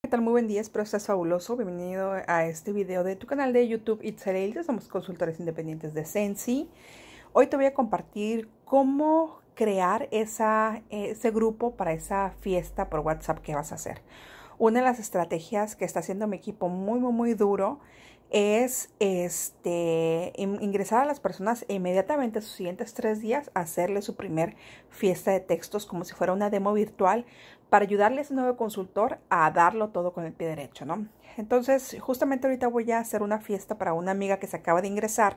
¿Qué tal? Muy buen día, espero estés fabuloso. Bienvenido a este video de tu canal de YouTube It's Somos consultores independientes de Sensi. Hoy te voy a compartir cómo crear ese grupo para esa fiesta por WhatsApp que vas a hacer. Una de las estrategias que está haciendo mi equipo muy, muy, muy duro es este, ingresar a las personas e inmediatamente sus siguientes tres días hacerle su primer fiesta de textos como si fuera una demo virtual para ayudarle a ese nuevo consultor a darlo todo con el pie derecho, ¿no? Entonces, justamente ahorita voy a hacer una fiesta para una amiga que se acaba de ingresar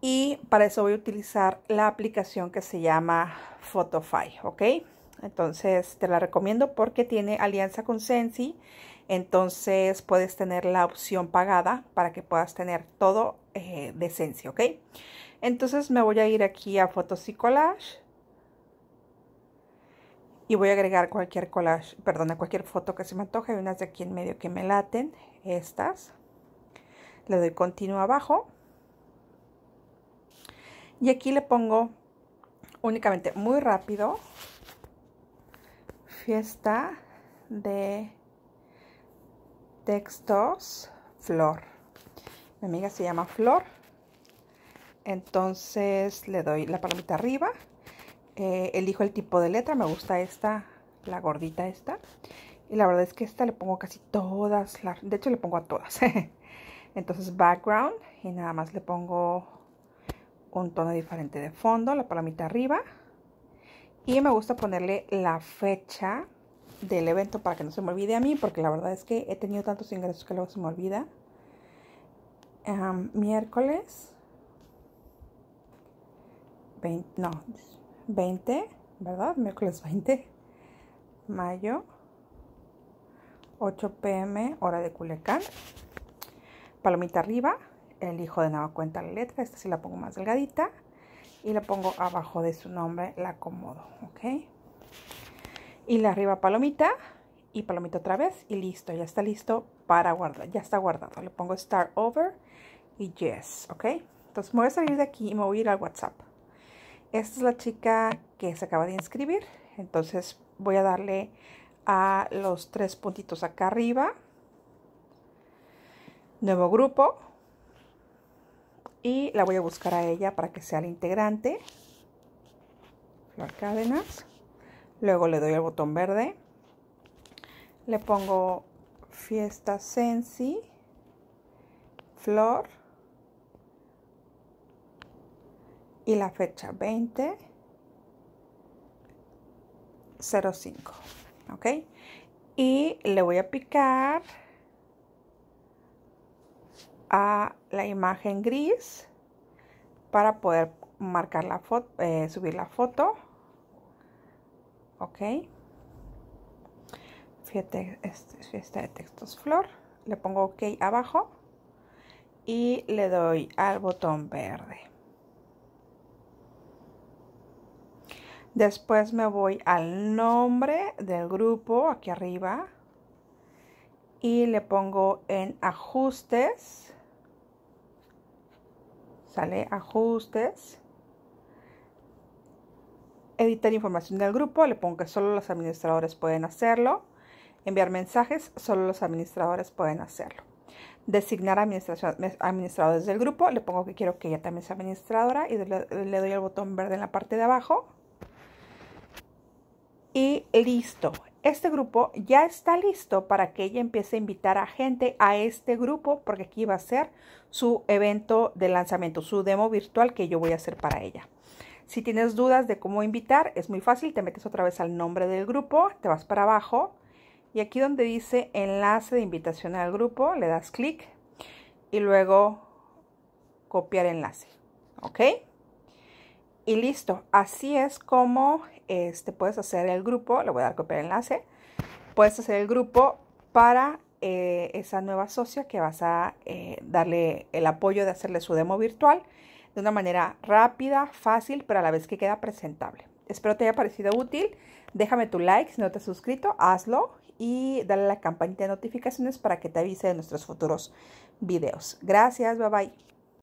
y para eso voy a utilizar la aplicación que se llama Photofy, ¿ok? Entonces, te la recomiendo porque tiene alianza con Sensi entonces puedes tener la opción pagada para que puedas tener todo eh, de esencia, ¿ok? Entonces me voy a ir aquí a Fotos y Collage. Y voy a agregar cualquier collage, perdón, cualquier foto que se me antoje. Hay unas de aquí en medio que me laten, estas. Le doy continuo abajo. Y aquí le pongo únicamente muy rápido. Fiesta de textos Flor. Mi amiga se llama Flor. Entonces le doy la palomita arriba. Eh, elijo el tipo de letra. Me gusta esta, la gordita esta. Y la verdad es que esta le pongo casi todas. de hecho le pongo a todas. Entonces background. Y nada más le pongo un tono diferente de fondo. La palomita arriba. Y me gusta ponerle la fecha del evento para que no se me olvide a mí, porque la verdad es que he tenido tantos ingresos que luego se me olvida. miércoles 20, no, 20, ¿verdad? Miércoles 20, mayo, 8 pm, hora de Culecán. Palomita arriba, el hijo de nueva cuenta la letra, esta sí la pongo más delgadita. Y la pongo abajo de su nombre, la acomodo, ¿ok? Y la arriba palomita y palomita otra vez y listo, ya está listo para guardar, ya está guardado. Le pongo start over y yes, ¿ok? Entonces me voy a salir de aquí y me voy a ir al WhatsApp. Esta es la chica que se acaba de inscribir, entonces voy a darle a los tres puntitos acá arriba. Nuevo grupo. Y la voy a buscar a ella para que sea la integrante. Flor Cádenas. Luego le doy al botón verde. Le pongo Fiesta Sensi, Flor y la fecha 20 05. ¿Ok? Y le voy a picar a la imagen gris para poder marcar la foto, eh, subir la foto ok. Fíjate este, fiesta de textos flor. Le pongo ok abajo y le doy al botón verde. Después me voy al nombre del grupo aquí arriba y le pongo en ajustes. Sale ajustes editar información del grupo, le pongo que solo los administradores pueden hacerlo. Enviar mensajes, solo los administradores pueden hacerlo. Designar administradores del grupo, le pongo que quiero que ella también sea administradora y le, doy el botón verde en la parte de abajo. Y listo. Este grupo ya está listo para que ella empiece a invitar a gente a este grupo porque aquí va a ser su evento de lanzamiento, su demo virtual que yo voy a hacer para ella. Si tienes dudas de cómo invitar, es muy fácil. Te metes otra vez al nombre del grupo, te vas para abajo y aquí donde dice enlace de invitación al grupo, le das clic y luego copiar enlace. ¿Ok? Y listo. Así es como este, puedes hacer el grupo. Le voy a dar copiar enlace. Puedes hacer el grupo para eh, esa nueva socia que vas a eh, darle el apoyo de hacerle su demo virtual de una manera rápida, fácil, pero a la vez que queda presentable. Espero te haya parecido útil. Déjame tu like si no te has suscrito, hazlo y dale a la campanita de notificaciones para que te avise de nuestros futuros videos. Gracias, bye bye.